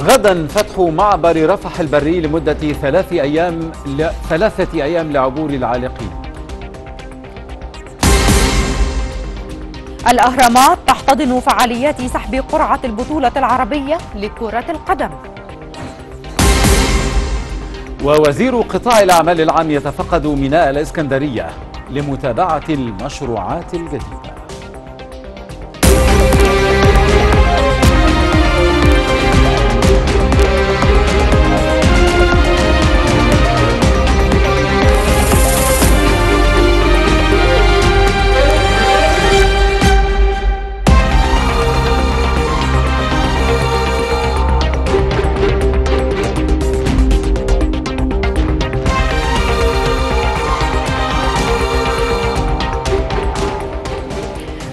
غدا فتح معبر رفح البري لمدة ثلاث أيام ل... ثلاثة أيام لعبور العالقين. الأهرامات تحتضن فعاليات سحب قرعة البطولة العربية لكرة القدم. ووزير قطاع الأعمال العام يتفقد ميناء الإسكندرية لمتابعة المشروعات الجديدة.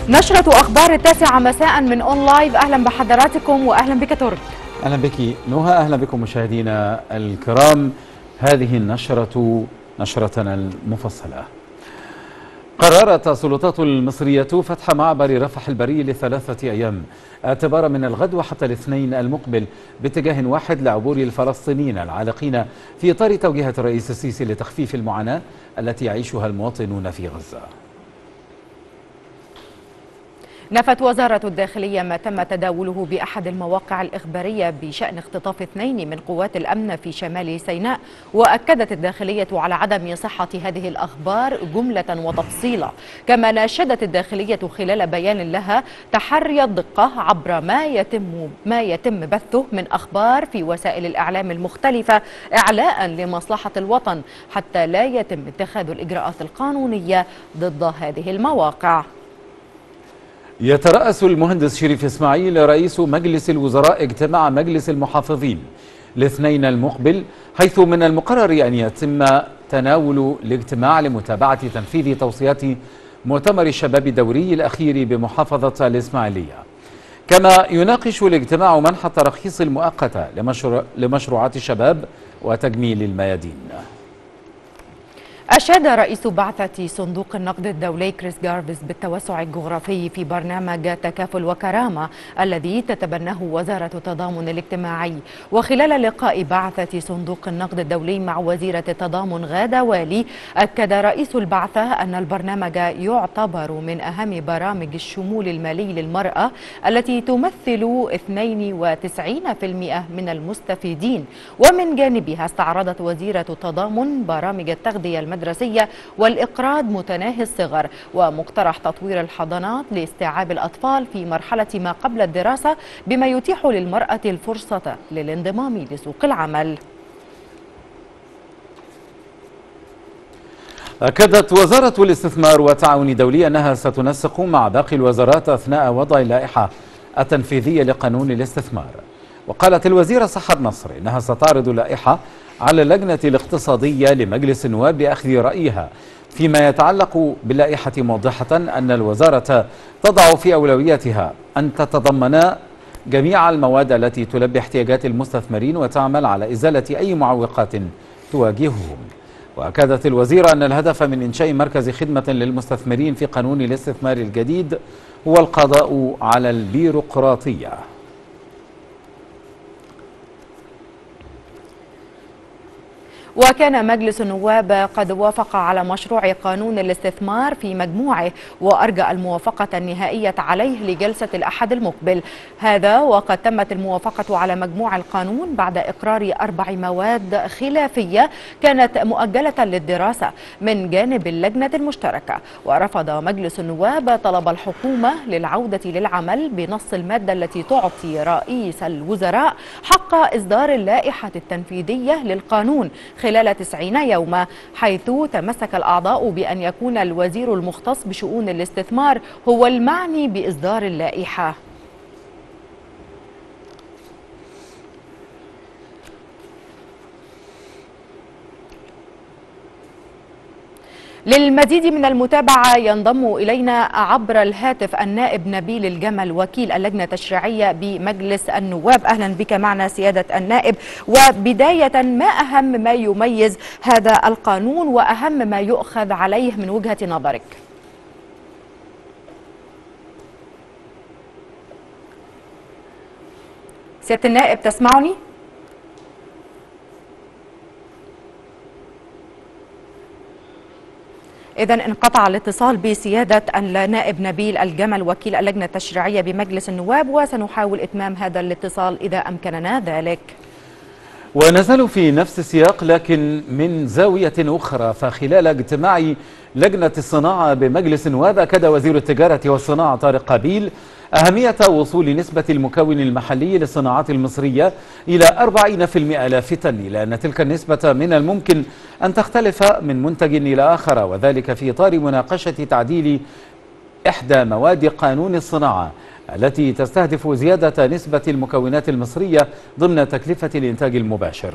نشرة أخبار التاسعة مساء من أون لايف أهلا بحضراتكم وأهلا بك ترك أهلا بك نهى أهلا بكم مشاهدينا الكرام. هذه النشرة نشرتنا المفصلة. قررت السلطات المصرية فتح معبر رفح البري لثلاثة أيام اعتبارا من الغد وحتى الاثنين المقبل باتجاه واحد لعبور الفلسطينيين العالقين في إطار توجيهات الرئيس السيسي لتخفيف المعاناة التي يعيشها المواطنون في غزة. نفت وزارة الداخلية ما تم تداوله بأحد المواقع الإخبارية بشأن اختطاف اثنين من قوات الأمن في شمال سيناء وأكدت الداخلية على عدم صحة هذه الأخبار جملة وتفصيلا. كما ناشدت الداخلية خلال بيان لها تحري الدقة عبر ما يتم ما يتم بثه من أخبار في وسائل الإعلام المختلفة إعلاء لمصلحة الوطن حتى لا يتم اتخاذ الإجراءات القانونية ضد هذه المواقع. يترأس المهندس شريف إسماعيل رئيس مجلس الوزراء اجتماع مجلس المحافظين الاثنين المقبل حيث من المقرر أن يتم تناول الاجتماع لمتابعة تنفيذ توصيات مؤتمر الشباب الدوري الأخير بمحافظة الإسماعيلية. كما يناقش الاجتماع منح التراخيص المؤقتة لمشروع لمشروعات الشباب وتجميل الميادين. أشاد رئيس بعثة صندوق النقد الدولي كريس جارفيس بالتوسع الجغرافي في برنامج تكافل وكرامة الذي تتبناه وزارة التضامن الاجتماعي. وخلال لقاء بعثة صندوق النقد الدولي مع وزيرة التضامن غادة والي أكد رئيس البعثة أن البرنامج يعتبر من أهم برامج الشمول المالي للمرأة التي تمثل 92% من المستفيدين. ومن جانبها استعرضت وزيرة التضامن برامج التغذية المدنية المدرسية والإقراض متناهي الصغر. ومقترح تطوير الحضانات لاستيعاب الأطفال في مرحلة ما قبل الدراسة بما يتيح للمرأة الفرصة للانضمام لسوق العمل. أكدت وزارة الاستثمار والتعاون الدولي أنها ستنسق مع باقي الوزارات أثناء وضع اللائحة التنفيذية لقانون الاستثمار. وقالت الوزيرة سحر نصر إنها ستعرض اللائحة على اللجنة الاقتصادية لمجلس النواب لأخذ رأيها. فيما يتعلق باللائحة موضحة أن الوزارة تضع في أولوياتها أن تتضمن جميع المواد التي تلبي احتياجات المستثمرين وتعمل على إزالة أي معوقات تواجههم. وأكدت الوزيرة أن الهدف من إنشاء مركز خدمة للمستثمرين في قانون الاستثمار الجديد هو القضاء على البيروقراطية. وكان مجلس النواب قد وافق على مشروع قانون الاستثمار في مجموعه وأرجى الموافقة النهائية عليه لجلسة الأحد المقبل. هذا وقد تمت الموافقة على مجموع القانون بعد إقرار أربع مواد خلافية كانت مؤجلة للدراسة من جانب اللجنة المشتركة. ورفض مجلس النواب طلب الحكومة للعودة للعمل بنص المادة التي تعطي رئيس الوزراء حق إصدار اللائحة التنفيذية للقانون خلال 90 يوما حيث تمسك الأعضاء بأن يكون الوزير المختص بشؤون الاستثمار هو المعني بإصدار اللائحة. للمزيد من المتابعة ينضم إلينا عبر الهاتف النائب نبيل الجمل وكيل اللجنة التشريعية بمجلس النواب. أهلا بك معنا سيادة النائب. وبداية ما أهم ما يميز هذا القانون وأهم ما يؤخذ عليه من وجهة نظرك؟ سيادة النائب تسمعني؟ إذا انقطع الاتصال بسيادة النائب نبيل الجمل وكيل اللجنة التشريعية بمجلس النواب وسنحاول إتمام هذا الاتصال إذا أمكننا ذلك. ونزلوا في نفس السياق لكن من زاوية أخرى فخلال اجتماع لجنة الصناعة بمجلس النواب أكد وزير التجارة والصناعة طارق قابيل أهمية وصول نسبة المكون المحلي للصناعات المصرية إلى 40% لافتا إلى أن تلك النسبة من الممكن أن تختلف من منتج إلى آخر وذلك في إطار مناقشة تعديل إحدى مواد قانون الصناعة التي تستهدف زيادة نسبة المكونات المصرية ضمن تكلفة الإنتاج المباشر.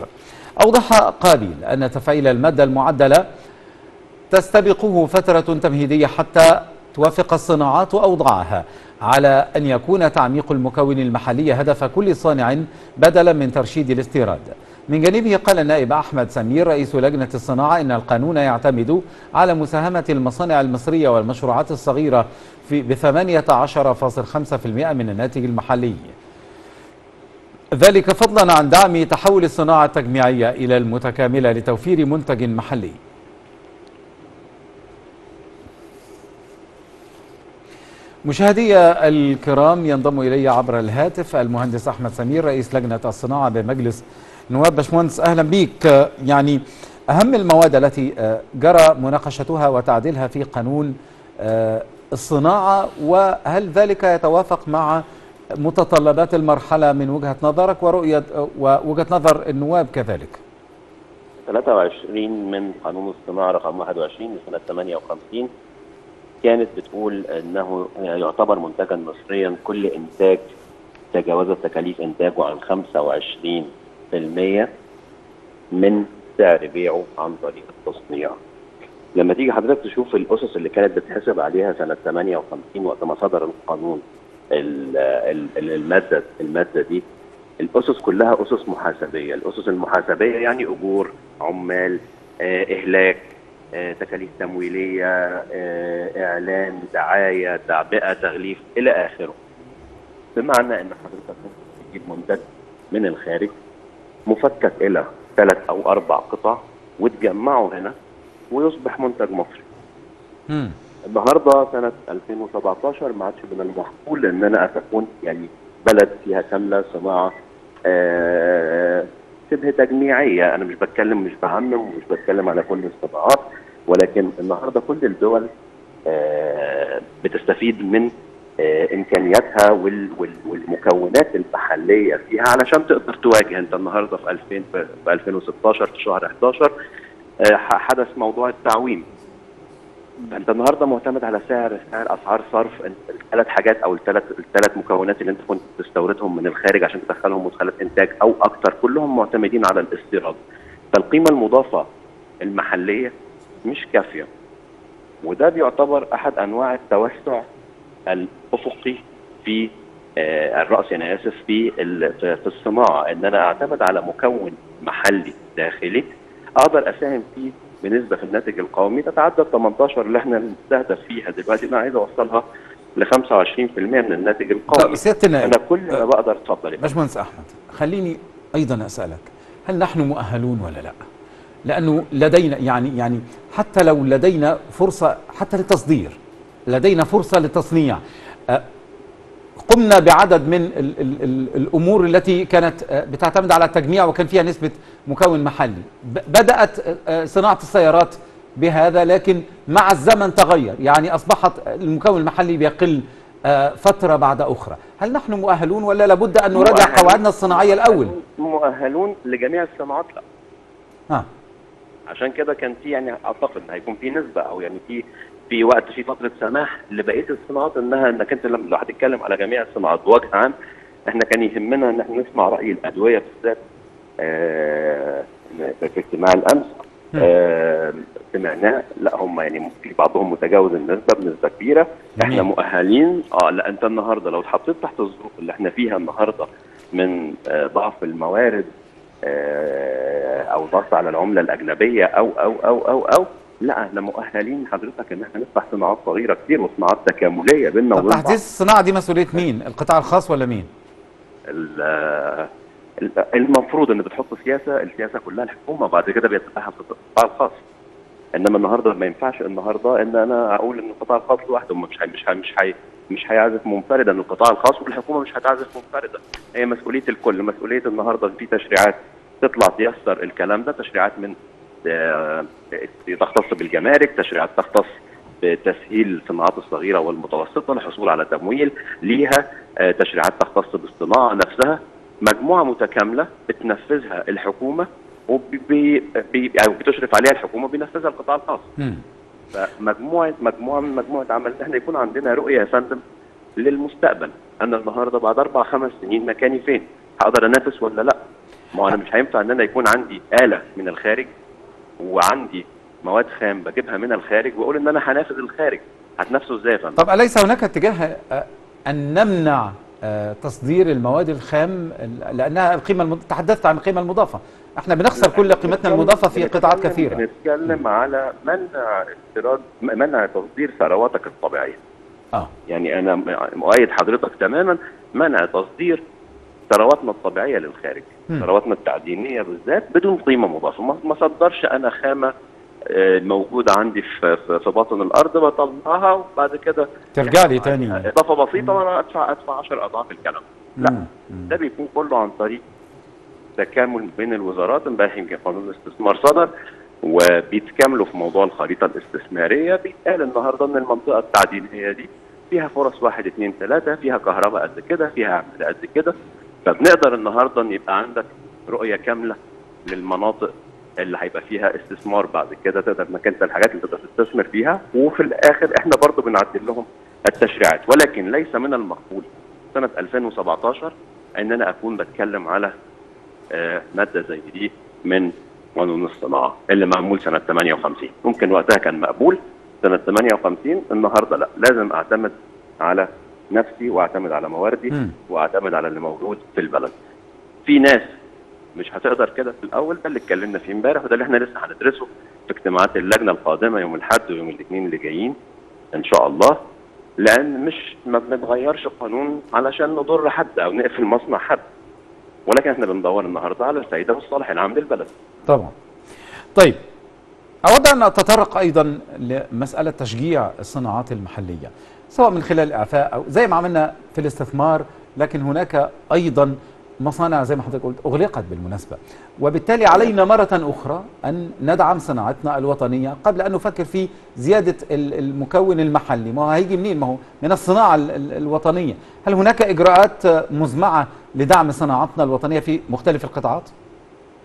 أوضح قابيل أن تفعيل المادة المعدلة تستبقه فترة تمهيدية حتى توافق الصناعات أوضاعها على أن يكون تعميق المكون المحلي هدف كل صانع بدلا من ترشيد الاستيراد. من جانبه قال النائب أحمد سمير رئيس لجنة الصناعة إن القانون يعتمد على مساهمة المصانع المصرية والمشروعات الصغيرة في ب 18.5% من الناتج المحلي. ذلك فضلا عن دعم تحول الصناعة التجميعية إلى المتكاملة لتوفير منتج محلي. مشاهدي الكرام ينضم إلي عبر الهاتف المهندس أحمد سمير رئيس لجنة الصناعة بمجلس نواب. باشمهندس أهلا بك يعني أهم المواد التي جرى مناقشتها وتعديلها في قانون الصناعة وهل ذلك يتوافق مع متطلبات المرحلة من وجهة نظرك ورؤية ووجهة نظر النواب كذلك؟ 23 من قانون الصناعة رقم 21 لسنة 58 كانت بتقول إنه يعتبر منتجا مصريا كل إنتاج تجاوزت تكاليف إنتاجه عن 25% من سعر بيعه عن طريق التصنيع. لما تيجي حضرتك تشوف الأسس اللي كانت بتحسب عليها سنة 58 وقت ما صدر القانون المادة المادة دي الأسس كلها أسس محاسبية، الأسس المحاسبية يعني أجور، عمال، إهلاك، تكاليف تمويلية إعلان دعاية تعبئه تغليف إلى آخره. بمعنى إن حضرتك تجيب منتج من الخارج مفكك إلى ثلاث أو أربع قطع وتجمعه هنا ويصبح منتج مصري. النهارده سنة 2017 ما عادش من المحقول إن أنا اكون يعني بلد فيها كاملة صناعة آه شبه تجميعية. أنا مش بتكلم مش بعمم ومش بتكلم على كل الصناعات. ولكن النهارده كل الدول آه بتستفيد من آه إمكانياتها وال وال والمكونات المحليه فيها علشان تقدر تواجه. انت النهارده في 2000 في 2016 في شهر 11 حدث موضوع التعويم. انت النهارده معتمد على سعر سعر أسعار صرف الثلاث حاجات أو الثلاث الثلاث مكونات اللي انت كنت بتستوردهم من الخارج عشان تدخلهم مدخلات إنتاج أو أكتر. كلهم معتمدين على الاستيراد. فالقيمة المضافة المحلية مش كافية. وده بيعتبر أحد أنواع التوسع الأفقي في آه الرأس يعني آسف في في الصناعة. إن أنا أعتمد على مكون محلي داخلي أقدر أساهم فيه بنسبة في الناتج القومي تتعدى 18 اللي إحنا بنستهدف فيها دلوقتي. أنا عايز أوصلها ل 25% من الناتج القومي. سيادة النائب أنا كل ما بقدر اتفضل باشمهندس أحمد خليني أيضا أسألك هل نحن مؤهلون ولا لا؟ لأنه لدينا يعني يعني حتى لو لدينا فرصة حتى للتصدير لدينا فرصة للتصنيع قمنا بعدد من ال ال ال الأمور التي كانت بتعتمد على التجميع وكان فيها نسبة مكون محلي. بدأت صناعة السيارات بهذا لكن مع الزمن تغير. يعني أصبحت المكون المحلي بيقل فترة بعد أخرى. هل نحن مؤهلون ولا لابد أن نراجع قواعدنا الصناعية الأول؟ مؤهلون لجميع الصناعات. لا ها عشان كده كان في يعني أعتقد هيكون في نسبة أو يعني في في وقت في فترة سماح لبقية الصناعات إنها إنك أنت لو هتتكلم على جميع الصناعات بوجه عام إحنا كان يهمنا إن إحنا نسمع رأي الأدوية بالذات آه في اجتماع الأمس آه سمعناه لا هم يعني في بعضهم متجاوز النسبة بنسبة كبيرة. إحنا مؤهلين آه لا أنت النهارده لو اتحطيت تحت الظروف اللي إحنا فيها النهارده من آه ضعف الموارد أو ضغط على العملة الأجنبية أو أو أو أو أو. لا إحنا مؤهلين حضرتك إن إحنا نفتح صناعات صغيرة كتير وصناعات تكاملية بيننا وبين تحديث الصناعه دي مسؤولية مين؟ القطاع الخاص ولا مين؟ ال- ال- المفروض إن بتحط سياسة السياسة كلها الحكومة وبعد كده بيتبعها القطاع الخاص. إنما النهارده ما ينفعش النهارده إن أنا أقول إن القطاع الخاص لوحده مش هي مش هي مش هي مش هيعزف منفردا. القطاع الخاص والحكومة مش هتعزف منفردا. هي مسؤولية الكل مسؤولية النهارده في تشريعات تطلع تيسر الكلام ده تشريعات من آه، تختص بالجمارك تشريعات تختص بتسهيل الصناعات الصغيرة والمتوسطة للحصول على تمويل ليها آه، تشريعات تختص بالصناعه نفسها مجموعة متكاملة بتنفذها الحكومة وبي بي يعني بتشرف عليها الحكومة بينفذها القطاع الخاص. فمجموعة مجموعة من مجموعة عمل إحنا يكون عندنا رؤية يا فندم للمستقبل أنا النهارده بعد أربع خمس سنين مكاني فين؟ هقدر أنافس ولا لأ؟ ما أنا مش هينفع إن أنا يكون عندي آلة من الخارج وعندي مواد خام بجيبها من الخارج وأقول إن أنا هنافس الخارج. هتنافسه إزاي يا فندم؟ طب أليس هناك اتجاه آه، أن نمنع آه، تصدير المواد الخام ال- لأنها القيمة المض... تحدثت عن القيمة المضافة. إحنا بنخسر كل قيمتنا المضافة في قطاعات كثيرة. بنتكلم على منع استيراد منع تصدير ثرواتك الطبيعية. آه. يعني أنا مؤيد حضرتك تماما منع تصدير ثرواتنا الطبيعية للخارج. ثرواتنا التعدينية بالذات بدون قيمة مضافة. ما صدرش أنا خامة آه، موجودة عندي في في باطن الأرض بطلعها وبعد كده ترجع لي تاني. إضافة بسيطة وأنا ادفع أدفع 10 أضعاف الكلام. لا مم. ده بيكون كله عن طريق تكامل بين الوزارات امبارح يمكن قانون الاستثمار صدر وبيتكاملوا في موضوع الخريطة الاستثمارية. بيتقال النهارده إن المنطقة التعدينية دي فيها فرص واحد اثنين ثلاثة فيها كهرباء قد كده فيها عمل قد كده. فبنقدر النهارده إن يبقى عندك رؤية كاملة للمناطق اللي هيبقى فيها استثمار بعد كده؟ تقدر إنك أنت الحاجات اللي تقدر تستثمر فيها وفي الآخر إحنا برضو بنعدل لهم التشريعات. ولكن ليس من المقبول سنة 2017 ان أنا أكون بتكلم على آه، مادة زي دي من قانون الصناعة اللي معمول سنة 58 ممكن وقتها كان مقبول سنة 58 النهارده لا. لازم أعتمد على نفسي واعتمد على مواردي مم. واعتمد على اللي موجود في البلد. في ناس مش هتقدر كده في الأول ده اللي اتكلمنا فيه امبارح وده اللي إحنا لسه هندرسه في اجتماعات اللجنة القادمة يوم الأحد ويوم الاثنين اللي جايين إن شاء الله لأن مش ما بنتغيرش قانون علشان نضر حد أو نقفل مصنع حد. ولكن إحنا بندور النهارده على الفائده والصالح العام للبلد. طبعا. طيب أود أن أتطرق أيضا لمسألة تشجيع الصناعات المحلية. سواء من خلال الإعفاء أو زي ما عملنا في الاستثمار لكن هناك أيضا مصانع زي ما حضرتك قلت أغلقت بالمناسبة. وبالتالي علينا مرة أخرى أن ندعم صناعتنا الوطنية قبل أن نفكر في زيادة ال- المكون المحلي. ما هو هيجي منين؟ ما هو من الصناعة ال- ال- الوطنية. هل هناك إجراءات مزمعة لدعم صناعتنا الوطنية في مختلف القطاعات؟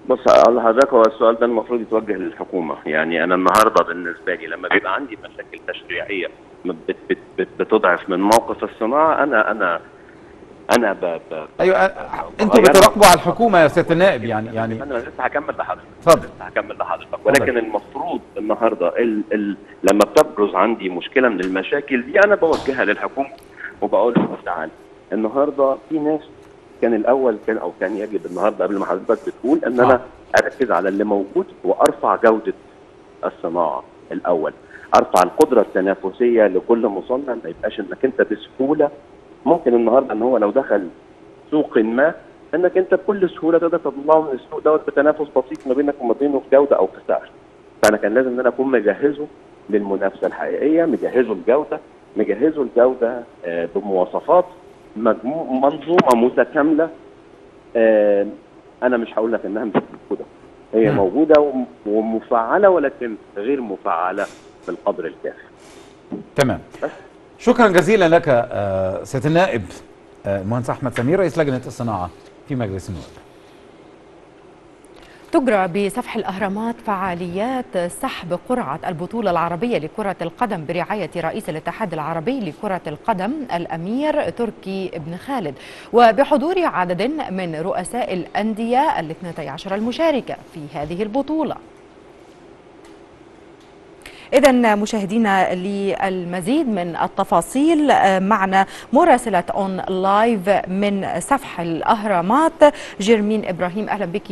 بص أقول لحضرتك هو السؤال ده المفروض يتوجه للحكومة. يعني أنا النهارده بالنسبة لي لما بيبقى عندي مشاكل تشريعية بتضعف من موقف الصناعة أنا أنا أنا ب ب أيوه أنتوا بتراقبوا على الحكومة يا سيادة النائب يعني يعني أنا لسه هكمل لحضرتك. اتفضل. هكمل لحضرتك. ولكن المفروض النهارده ال ال لما بتبرز عندي مشكلة من المشاكل دي أنا بوجهها للحكومة وبقول لهم تعالى النهارده في ناس كان الأول كان أو كان يجب النهارده قبل ما حضرتك بتقول إن أنا أركز على اللي موجود وأرفع جودة الصناعة الأول. أرفع القدرة التنافسية لكل مصنع ما يبقاش إنك أنت بسهولة ممكن النهارده إن هو لو دخل سوق ما إنك أنت بكل سهولة تقدر تطلعه من السوق دوت بتنافس بسيط ما بينك وما بينه في جودة أو في سعر. فأنا كان لازم إن أنا أكون مجهزه للمنافسة الحقيقية، مجهزه الجوده، مجهزه الجوده آه، بمواصفات مجموع منظومة متكاملة آه، أنا مش هقول لك إنها مش موجودة. هي مم. موجودة وم- ومفعلة ولكن غير مفعلة بالقدر الكافي. تمام. شكرا جزيلا لك آه، سياده النائب آه، المهندس أحمد سمير رئيس لجنة الصناعة في مجلس النواب. تجرى بسفح الأهرامات فعاليات سحب قرعة البطولة العربية لكرة القدم برعاية رئيس الاتحاد العربي لكرة القدم الأمير تركي بن خالد وبحضور عدد من رؤساء الأندية الاثنتي عشر المشاركة في هذه البطولة. إذا مشاهدينا للمزيد من التفاصيل معنا مراسلة أون لايف من سفح الأهرامات جيرمين إبراهيم. أهلا بك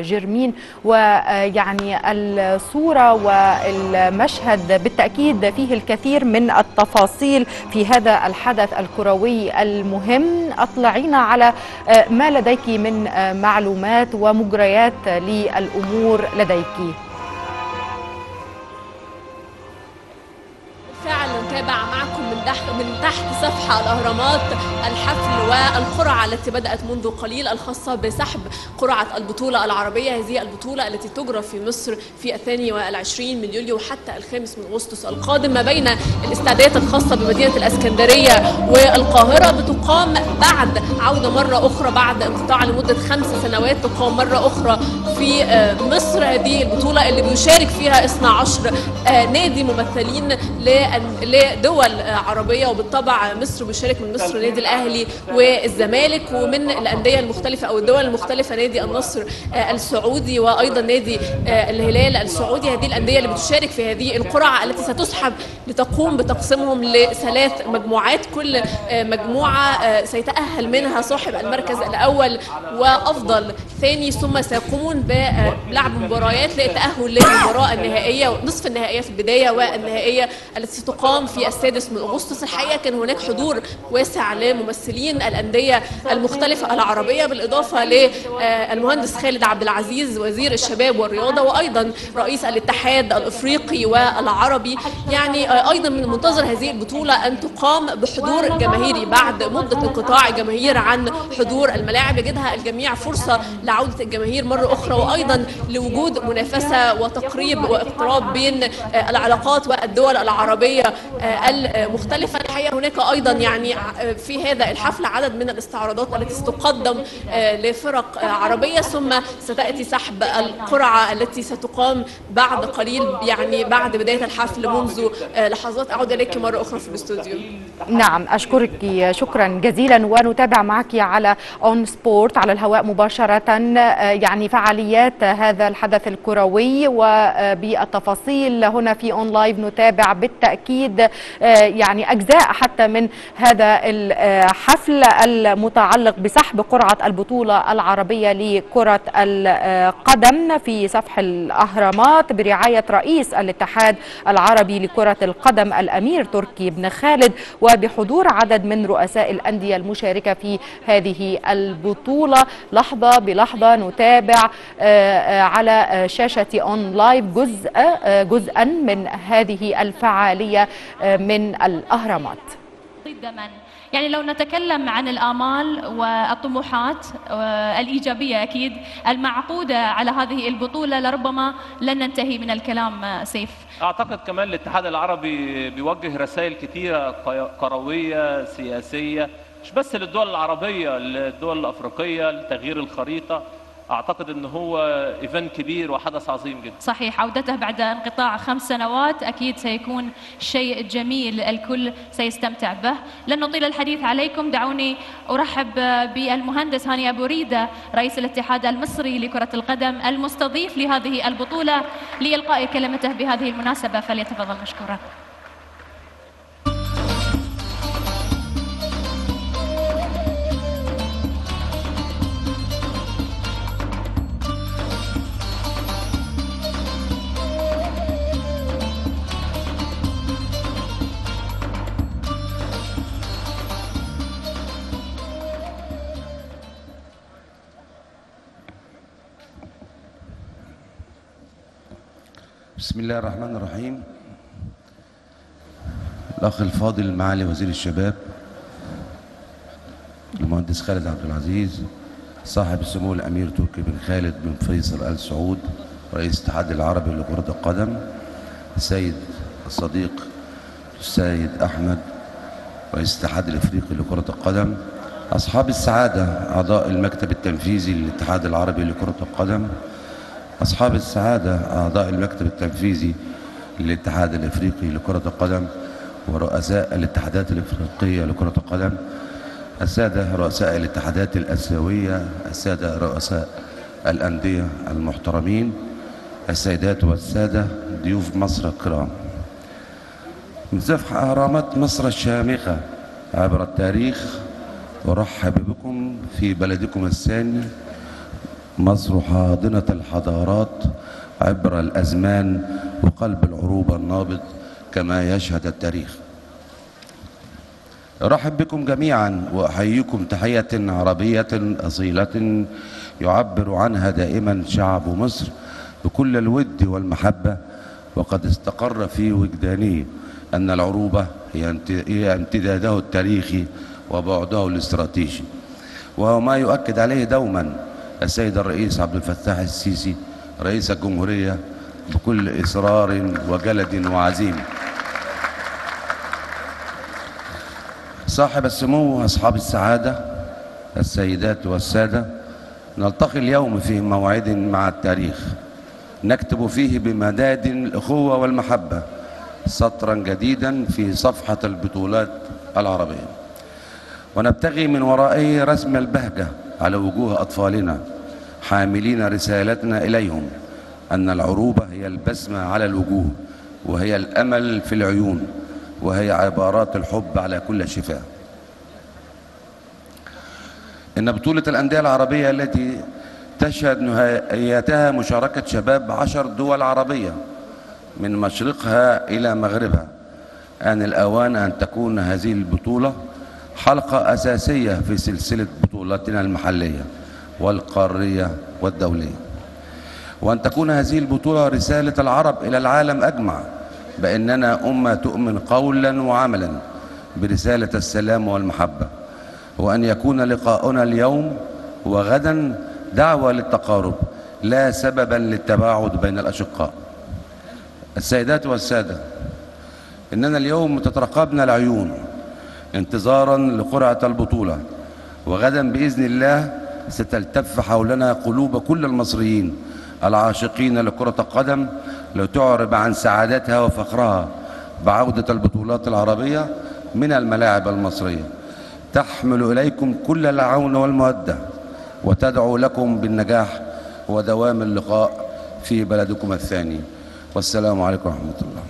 جيرمين. ويعني الصورة والمشهد بالتأكيد فيه الكثير من التفاصيل في هذا الحدث الكروي المهم. أطلعينا على ما لديك من معلومات ومجريات للأمور لديك. نتابع معكم من تحت من تحت سفح الأهرامات الحفل والقرعة التي بدأت منذ قليل الخاصة بسحب قرعة البطولة العربية. هذه البطولة التي تجرى في مصر في الثاني والعشرين من يوليو حتى الخامس من أغسطس القادم. ما بين الاستعدادات الخاصة بمدينة الإسكندرية والقاهرة بتقام بعد عودة مرة أخرى بعد انقطاع لمدة خمس سنوات. تقام مرة أخرى في مصر. هذه البطولة اللي بيشارك فيها 12 نادي ممثلين لدول عربية وبالطبع مصر بيشارك من مصر نادي الأهلي والزمالك ومن الأندية المختلفة أو الدول المختلفة نادي النصر السعودي وأيضا نادي الهلال السعودي. هذه الأندية اللي بتشارك في هذه القرعة التي ستسحب لتقوم بتقسيمهم لثلاث مجموعات. كل مجموعة سيتأهل منها صاحب المركز الأول وأفضل ثاني ثم سيقومون بلعب مباريات للتاهل للمباراة النهائية نصف النهائية في البداية والنهائية التي ستقام في السادس من أغسطس. الحقيقة كان هناك حضور واسع لممثلين الأندية المختلفة العربية بالإضافة للمهندس خالد عبد العزيز وزير الشباب والرياضة وأيضا رئيس الاتحاد الأفريقي والعربي. يعني أيضا من المنتظر هذه البطولة أن تقام بحضور جماهيري بعد مدة انقطاع الجماهير عن حضور الملاعب. يجدها الجميع فرصة لعودة الجماهير مرة أخرى وأيضا لوجود منافسة وتقريب واقتراب بين العلاقات والدول العربية المختلفه الحقيقة هناك أيضا يعني في هذا الحفل عدد من الاستعراضات التي ستقدم لفرق عربية. ثم ستأتي سحب القرعة التي ستقام بعد قليل يعني بعد بداية الحفل منذ لحظات. أعود إليك مرة أخرى في الاستوديو. نعم أشكرك شكرا جزيلا. ونتابع معك على ON Sport على الهواء مباشرة يعني فعاليات هذا الحدث الكروي. وبالتفاصيل هنا في ON Live نتابع بالتأكيد يعني أجزاء حتى من هذا الحفل المتعلق بسحب قرعة البطولة العربية لكرة القدم في سفح الأهرامات برعاية رئيس الاتحاد العربي لكرة القدم الأمير تركي بن خالد وبحضور عدد من رؤساء الأندية المشاركة في هذه البطولة. لحظة بلحظة نتابع على شاشة أون لايف جزء جزءا من هذه الفعالية من الأهرامات. دما يعني لو نتكلم عن الآمال والطموحات الإيجابية أكيد المعقودة على هذه البطولة لربما لن ننتهي من الكلام سيف. أعتقد كمان الاتحاد العربي بيوجه رسائل كثيرة كروية سياسية مش بس للدول العربية للدول الأفريقية لتغيير الخريطة. أعتقد ان هو event كبير وحدث عظيم جدا. صحيح عودته بعد انقطاع خمس سنوات. أكيد سيكون شيء جميل الكل سيستمتع به. لن نطيل الحديث عليكم. دعوني أرحب بالمهندس هاني أبو ريدة رئيس الاتحاد المصري لكرة القدم المستضيف لهذه البطولة لإلقاء كلمته بهذه المناسبة. فليتفضل مشكورا. الله الرحمن الرحيم الأخ الفاضل معالي وزير الشباب المهندس خالد عبد العزيز صاحب السمو الأمير تركي بن خالد بن فيصل آل سعود رئيس الاتحاد العربي لكرة القدم السيد الصديق السيد أحمد رئيس الاتحاد الإفريقي لكرة القدم أصحاب السعادة أعضاء المكتب التنفيذي للاتحاد العربي لكرة القدم أصحاب السعادة أعضاء المكتب التنفيذي للاتحاد الإفريقي لكرة القدم ورؤساء الاتحادات الإفريقية لكرة القدم السادة رؤساء الاتحادات الآسيوية السادة رؤساء الأندية المحترمين السيدات والسادة ضيوف مصر الكرام. سفح أهرامات مصر الشامخة عبر التاريخ أرحب بكم في بلدكم الثاني مصر حاضنة الحضارات عبر الأزمان وقلب العروبة النابض كما يشهد التاريخ. أرحب بكم جميعا وأحييكم تحية عربية أصيلة يعبر عنها دائما شعب مصر بكل الود والمحبة وقد استقر في العروبة هي امت- هي امتداده التاريخي وبعده الاستراتيجي وهو ما يؤكد عليه دوما السيد الرئيس عبد الفتاح السيسي رئيس الجمهورية بكل إصرار وجلد وعزيمة. صاحب السمو أصحاب السعادة السيدات والسادة نلتقي اليوم في موعد مع التاريخ. نكتب فيه بمداد الأخوة والمحبة سطرا جديدا في صفحة البطولات العربية. ونبتغي من ورائه رسم البهجة على وجوه أطفالنا حاملين رسالتنا إليهم أن العروبة هي البسمة على الوجوه وهي الأمل في العيون وهي عبارات الحب على كل شفاه إن بطولة الأندية العربية التي تشهد نهايتها مشاركة شباب عشر دول عربية من مشرقها إلى مغربها آن الأوان أن تكون هذه البطولة حلقة أساسية في سلسلة بطولاتنا المحلية والقارية والدولية. وأن تكون هذه البطولة رسالة العرب إلى العالم أجمع بأننا أمة تؤمن قولا وعملا برسالة السلام والمحبة وأن يكون لقاؤنا اليوم وغدا دعوة للتقارب لا سببا للتباعد بين الأشقاء. السيدات والسادة إننا اليوم تترقبنا العيون انتظارا لقرعة البطولة. وغدا بإذن الله ستلتف حولنا قلوب كل المصريين العاشقين لكرة القدم لتعرب عن سعادتها وفخرها بعودة البطولات العربية من الملاعب المصرية. تحمل إليكم كل العون والمودة وتدعو لكم بالنجاح ودوام اللقاء في بلدكم الثاني. والسلام عليكم ورحمة الله.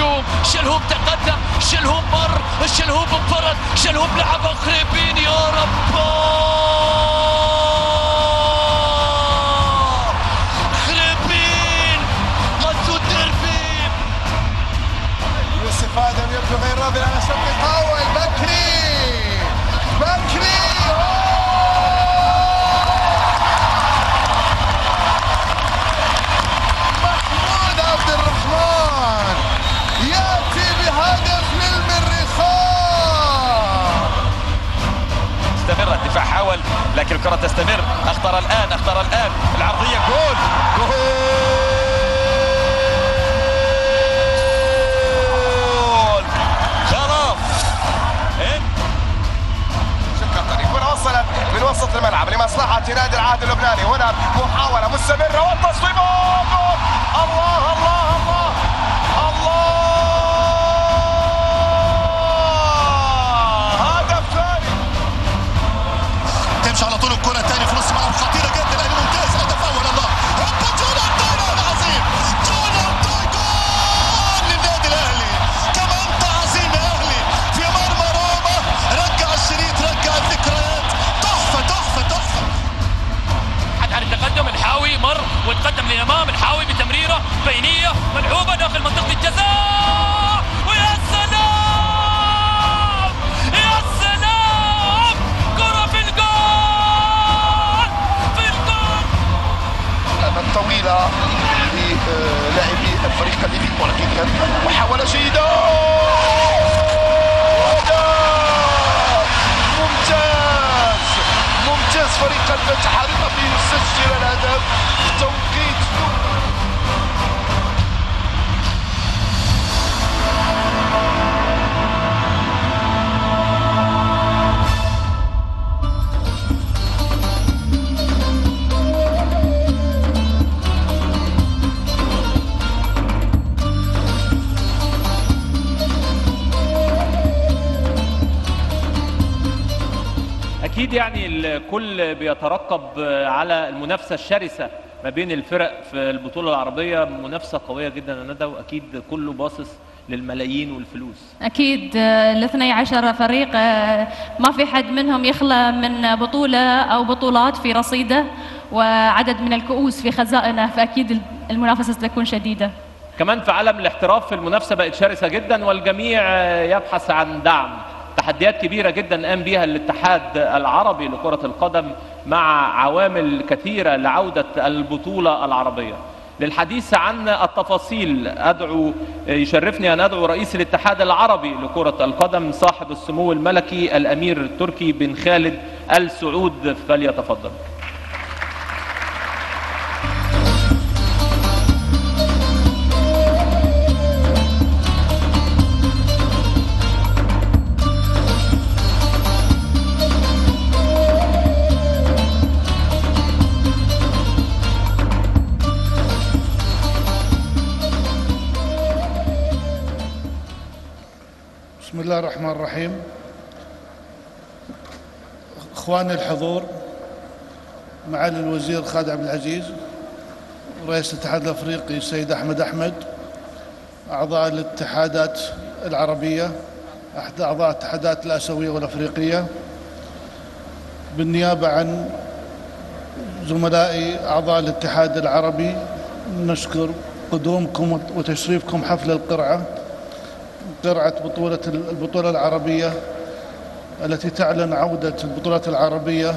نجوم شلهوب تقدم شلهوب مر شلهوب انفرد شلهوب لعب قريبين يا رب. خريبين مسعود دربين يوسف آدم يبدو غير راضي بكري استمر الدفاع حاول لكن الكرة تستمر. أخطر الآن أخطر الآن. العرضية جول. جول؟ شق الطريق هنا وصلت من وسط الملعب لمصلحة نادي العهد اللبناني. هنا محاولة مستمرة والتصويب. الله الله الله. الكرة تاني في نص ملعب خطيرة جدا. الأهلي ممتاز. هدف أول الله. هوبا جوناتان العظيم. جوناتان جول للنادي الأهلي. كمان تعظيم أهلي. في مرمى روما. رجع الشريط رجع الذكريات. تحفة تحفة تحفة. حد عن التقدم الحاوي مر وتقدم للامام الحاوي بتمريرة بينية. ملعوبه الفريق الليبي ولكن كان محاولة جيدة ممتاز. ممتاز. فريق الفتح الذي يسجل الهدف في أكيد يعني الكل بيترقب على المنافسة الشرسة ما بين الفرق في البطولة العربية منافسة قوية جدا يا ندى وأكيد كله باصص للملايين والفلوس. أكيد آه، الاثني عشر فريق آه، ما في حد منهم يخلى من بطولة أو بطولات في رصيده وعدد من الكؤوس في خزائنه فأكيد المنافسة ستكون شديدة. كمان في عالم الاحتراف في المنافسة بقت شرسة جدا والجميع يبحث عن دعم. تحديات كبيرة جدا قام بها الاتحاد العربي لكرة القدم مع عوامل كثيرة لعودة البطولة العربية. للحديث عن التفاصيل أدعو يشرفني أن أدعو رئيس الاتحاد العربي لكرة القدم صاحب السمو الملكي الأمير التركي بن خالد ال سعود فليتفضل. الله الرحمن الرحيم. إخواني الحضور معالي الوزير خالد عبد العزيز ورئيس الاتحاد الأفريقي السيد أحمد أحمد أعضاء الاتحادات العربية أحد أعضاء الاتحادات الآسيوية والأفريقية. بالنيابة عن زملائي أعضاء الاتحاد العربي نشكر قدومكم وتشريفكم حفل القرعة. قرعة بطولة البطولة العربية التي تعلن عودة البطولات العربية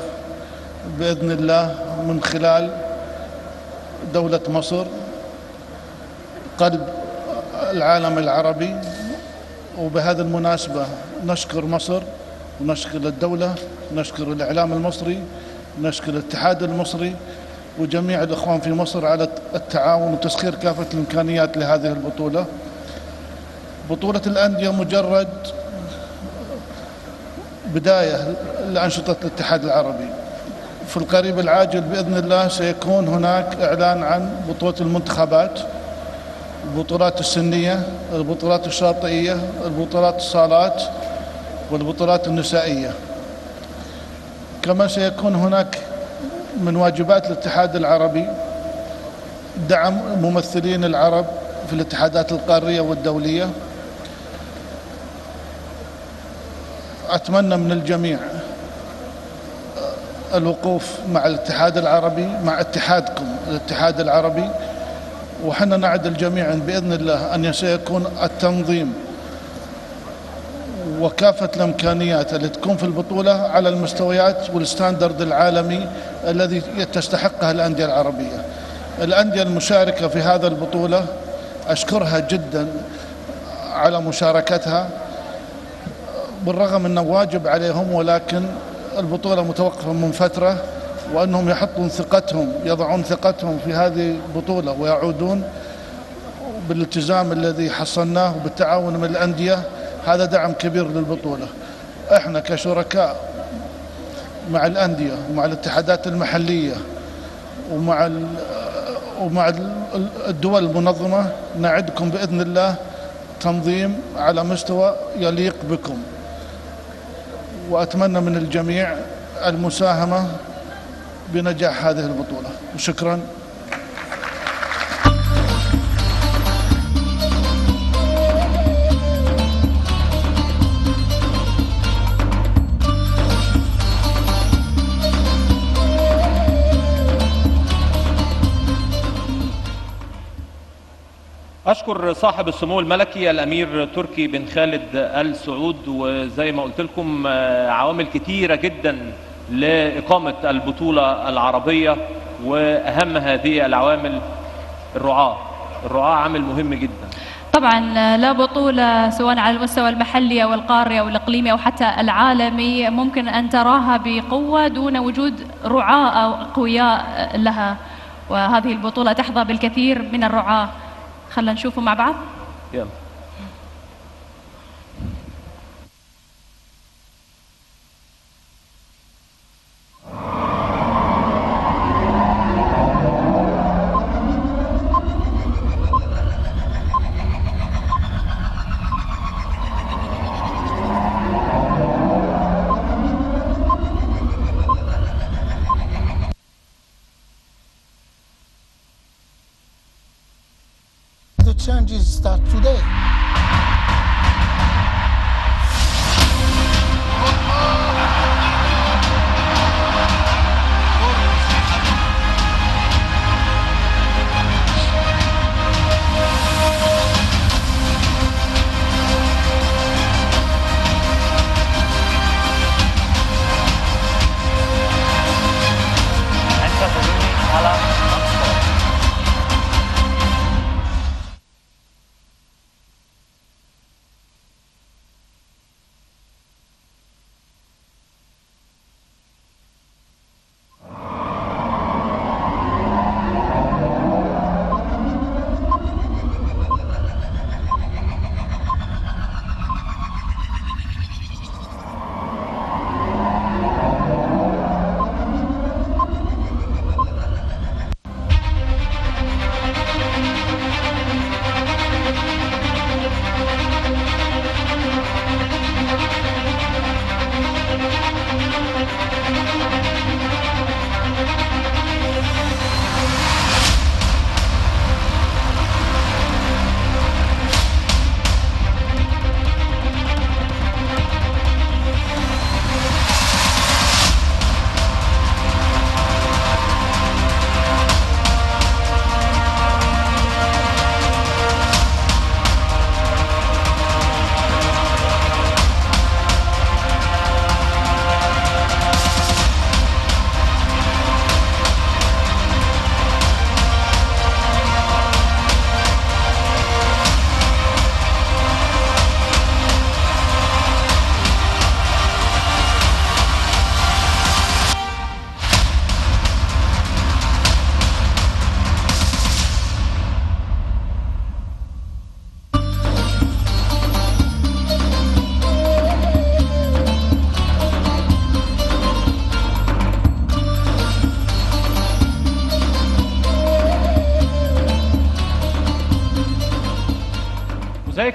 بإذن الله من خلال دولة مصر قلب العالم العربي. وبهذه المناسبة نشكر مصر ونشكر الدولة نشكر الإعلام المصري نشكر الاتحاد المصري وجميع الإخوان في مصر على التعاون وتسخير كافة الإمكانيات لهذه البطولة. بطولة الأندية مجرد بداية لأنشطة الاتحاد العربي. في القريب العاجل بإذن الله سيكون هناك إعلان عن بطولة المنتخبات البطولات السنية البطولات الشاطئية البطولات الصالات والبطولات النسائية. كما سيكون هناك من واجبات الاتحاد العربي دعم ممثلين العرب في الاتحادات القارية والدولية أتمنى من الجميع الوقوف مع الاتحاد العربي مع اتحادكم الاتحاد العربي. وحنا نعد الجميع بإذن الله أن سيكون التنظيم وكافة الإمكانيات اللي تكون في البطولة على المستويات والستاندرد العالمي الذي تستحقها الأندية العربية. الأندية المشاركة في هذا البطولة أشكرها جدا على مشاركتها. بالرغم أنه واجب عليهم ولكن البطولة متوقفة من فترة وأنهم يحطون ثقتهم يضعون ثقتهم في هذه البطولة ويعودون بالالتزام الذي حصلناه وبالتعاون من الأندية. هذا دعم كبير للبطولة. إحنا كشركاء مع الأندية ومع الاتحادات المحلية ومع ومع الدول المنظمة نعدكم بإذن الله تنظيم على مستوى يليق بكم. وأتمنى من الجميع المساهمة بنجاح هذه البطولة. وشكرا أشكر صاحب السمو الملكي الأمير تركي بن خالد آل سعود وزي ما قلت لكم عوامل كتيرة جدا لإقامة البطولة العربية وأهم هذه العوامل الرعاة. الرعاة عامل مهم جدا. طبعا لا بطولة سواء على المستوى المحلي أو القاري أو الإقليمي أو حتى العالمي ممكن أن تراها بقوة دون وجود رعاة أو أقوياء لها وهذه البطولة تحظى بالكثير من الرعاة. خلينا نشوفه مع بعض. يلا.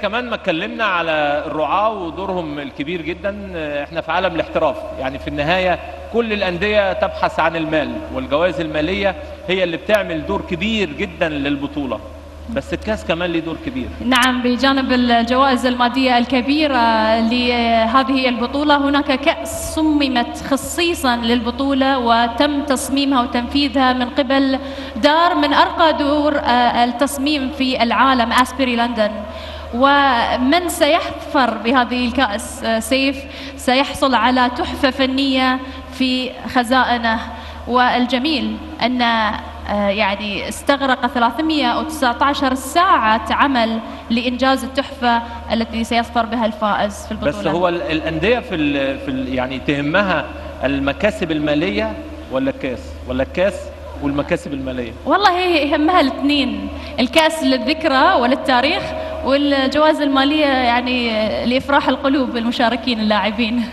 كمان ما اتكلمنا على الرعاة ودورهم الكبير جدا إحنا في عالم الاحتراف. يعني في النهاية كل الأندية تبحث عن المال والجوائز المالية هي اللي بتعمل دور كبير جدا للبطولة. بس الكاس كمان ليه دور كبير. نعم بجانب الجوائز المادية الكبيرة لهذه البطولة هناك كأس صممت خصيصا للبطولة وتم تصميمها وتنفيذها من قبل دار من أرقى دور آه، التصميم في العالم أسبري لندن ومن سيحفر بهذه الكأس آه، سيف سيحصل على تحفة فنية في خزائنه. والجميل أن آه، يعني استغرق 319 ساعة عمل لإنجاز التحفة التي سيظفر بها الفاز في البطولة. بس هو ال- الأندية في ال في ال يعني تهمها المكاسب المالية ولا الكاس؟ ولا الكاس والمكاسب المالية؟ والله هي يهمها الاثنين الكأس للذكرى وللتاريخ والجوائز المالية يعني لإفراح القلوب المشاركين اللاعبين.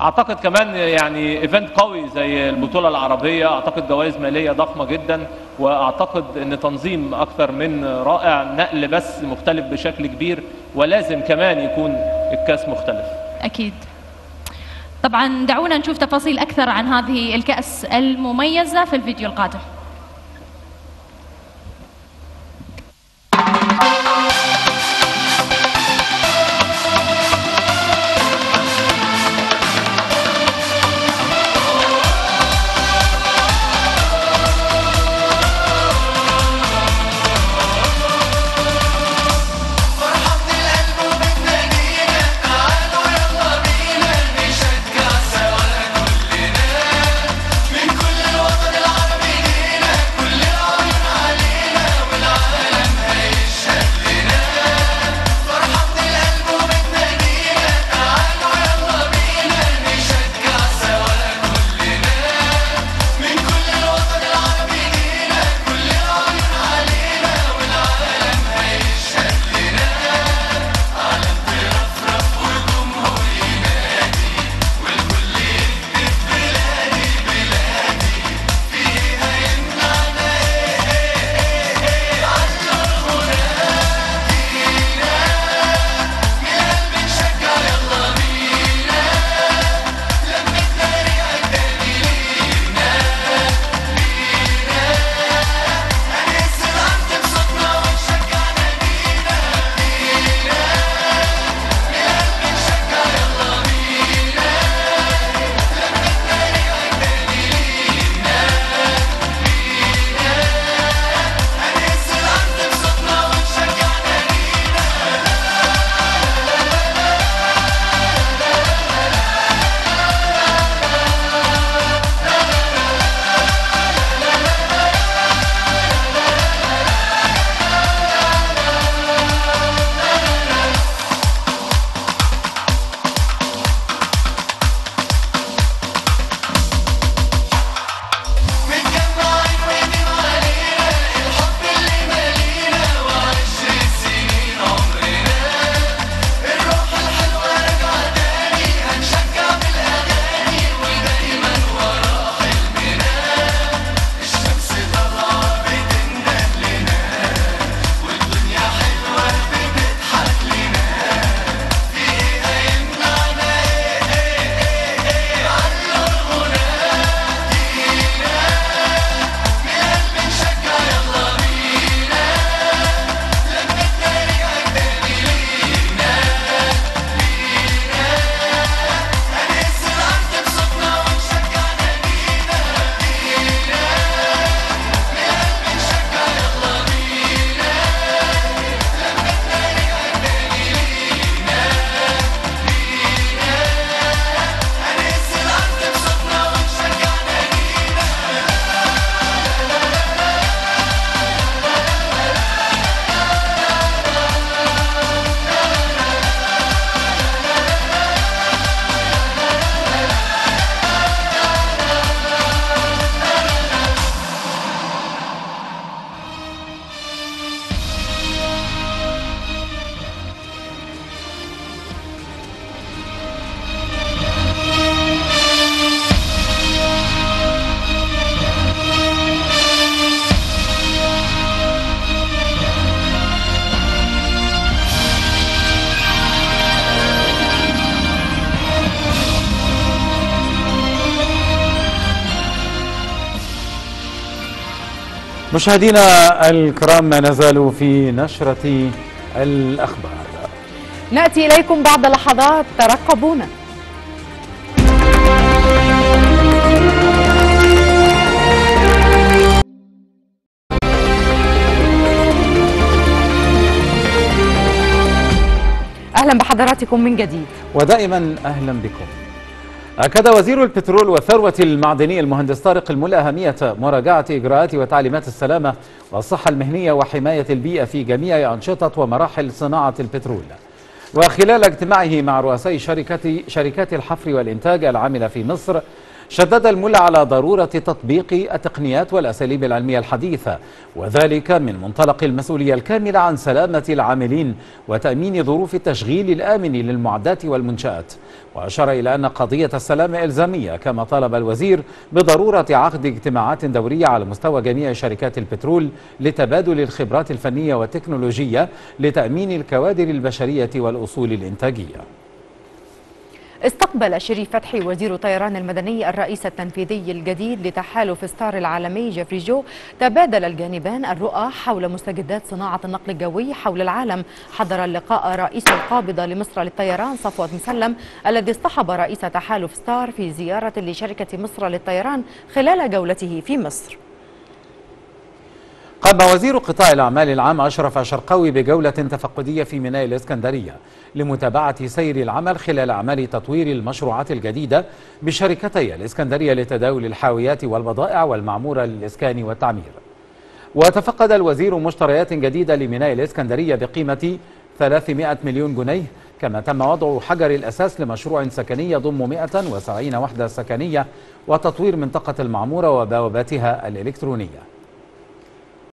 أعتقد كمان يعني إيفنت قوي زي البطولة العربية. أعتقد جوائز مالية ضخمة جدا وأعتقد إن تنظيم أكثر من رائع. نقل بس مختلف بشكل كبير ولازم كمان يكون الكاس مختلف. أكيد. طبعا دعونا نشوف تفاصيل أكثر عن هذه الكأس المميزة في الفيديو القادم. مشاهدينا الكرام ما نزالوا في نشرة الأخبار. نأتي إليكم بعد لحظات ترقبونا. أهلا بحضراتكم من جديد. ودائما أهلا بكم. أكد وزير البترول والثروة المعدنية المهندس طارق الملا أهمية مراجعة إجراءات وتعليمات السلامة والصحة المهنية وحماية البيئة في جميع أنشطة ومراحل صناعة البترول. وخلال اجتماعه مع رؤساء شركات شركات الحفر والإنتاج العاملة في مصر شدد الملا على ضرورة تطبيق التقنيات والأساليب العلمية الحديثة وذلك من منطلق المسؤولية الكاملة عن سلامة العاملين وتأمين ظروف التشغيل الآمن للمعدات والمنشآت. وأشار إلى أن قضية السلامة إلزامية كما طالب الوزير بضرورة عقد اجتماعات دورية على مستوى جميع شركات البترول لتبادل الخبرات الفنية والتكنولوجية لتأمين الكوادر البشرية والأصول الإنتاجية. استقبل شريف فتحي وزير الطيران المدني الرئيس التنفيذي الجديد لتحالف ستار العالمي جيفري جو. تبادل الجانبان الرؤى حول مستجدات صناعة النقل الجوي حول العالم. حضر اللقاء رئيس القابضة لمصر للطيران صفوت مسلم الذي اصطحب رئيس تحالف ستار في زيارة لشركة مصر للطيران خلال جولته في مصر. قام وزير قطاع الأعمال العام أشرف شرقاوي بجولة تفقدية في ميناء الإسكندرية. لمتابعة سير العمل خلال أعمال تطوير المشروعات الجديدة بشركتي الإسكندرية لتداول الحاويات والبضائع والمعمورة للإسكان والتعمير. وتفقد الوزير مشتريات جديدة لميناء الإسكندرية بقيمة 300 مليون جنيه كما تم وضع حجر الأساس لمشروع سكني يضم 170 وحدة سكنية وتطوير منطقة المعمورة وبواباتها الإلكترونية.